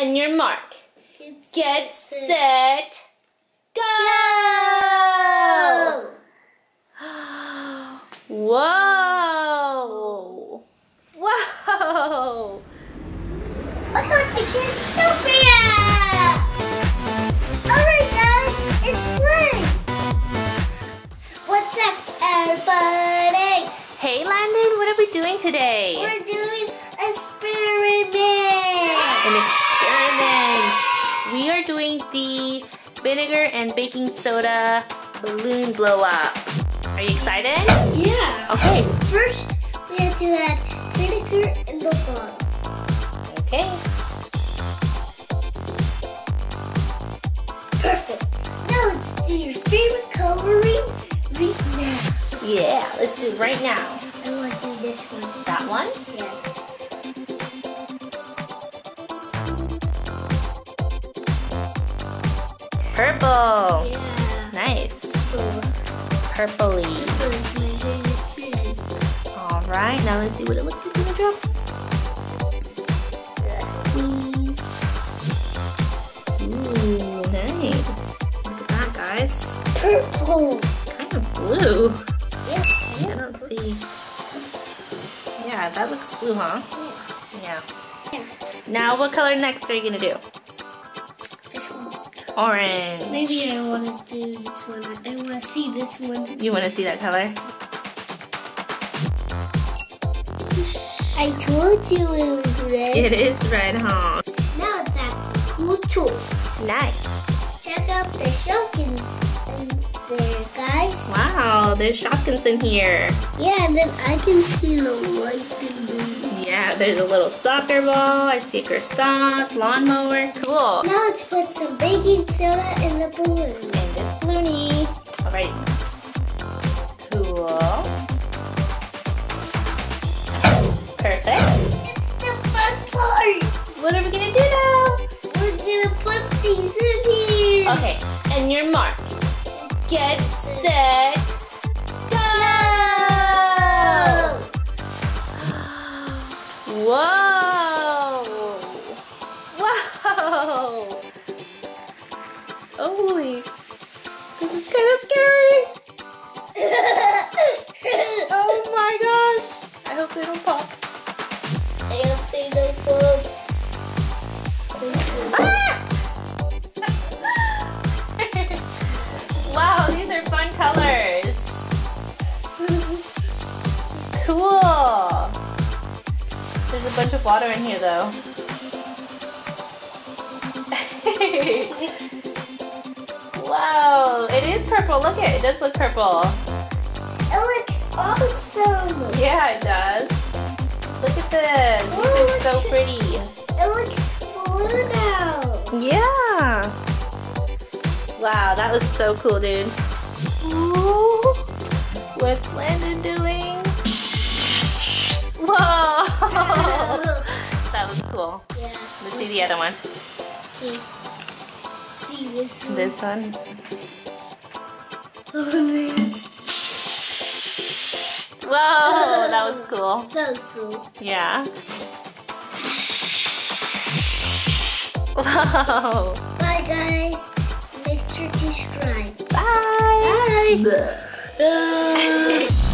and your mark. It's Get set. set, go! Whoa! Whoa! Oh, Welcome to Kids Sophia! Alright guys, it's spring! What's up everybody? Hey Landon, what are we doing today? We're doing the vinegar and baking soda balloon blow up. Are you excited? Yeah! Okay. First, we have to add vinegar in the bottle. Okay. Perfect! Now let's do your favorite coloring right now. Yeah, let's do it right now. I want to do this one. That one? Yeah. Purple. Yeah. Nice. Cool. Purpley. This is my favorite pen. All right, now let's see what it looks like in the drops. Ooh, nice. Look at that, guys. Purple. Kind of blue. Yeah. I don't see. Yeah, that looks blue, huh? Yeah. Yeah. Now, what color next are you gonna do? Orange. Maybe I want to do this one. I want to see this one. You want to see that color? I told you it was red. It is red, huh? Now it's at cool tools. Nice. Check out the shotguns in there, guys. Wow, there's shotguns in here. Yeah, and then I can see the white and blue. Yeah, there's a little soccer ball. I see a croissant, lawnmower. Cool. Balloon. And this balloony. All right. Cool. Perfect. It's the fun part. What are we gonna do now? We're gonna put these in here. Okay, and your mark. Get set, go! Whoa! Holy, this is kind of scary. Oh my gosh! I hope they don't pop. I hope they don't fall. wow, these are fun colors. cool. There's a bunch of water in here though. Wow, it is purple. Look at it, it does look purple. It looks awesome. Yeah, it does. Look at this. These Oh, are so pretty. It looks blue now. Yeah. Wow, that was so cool, dude. Ooh. What's Landon doing? Whoa. that was cool. yeah. Let's see the other one. Okay. See this one. This one. Oh man. Whoa, that was cool. So cool. Yeah. Whoa. Bye guys. Make sure to subscribe. Bye. Bye. Thank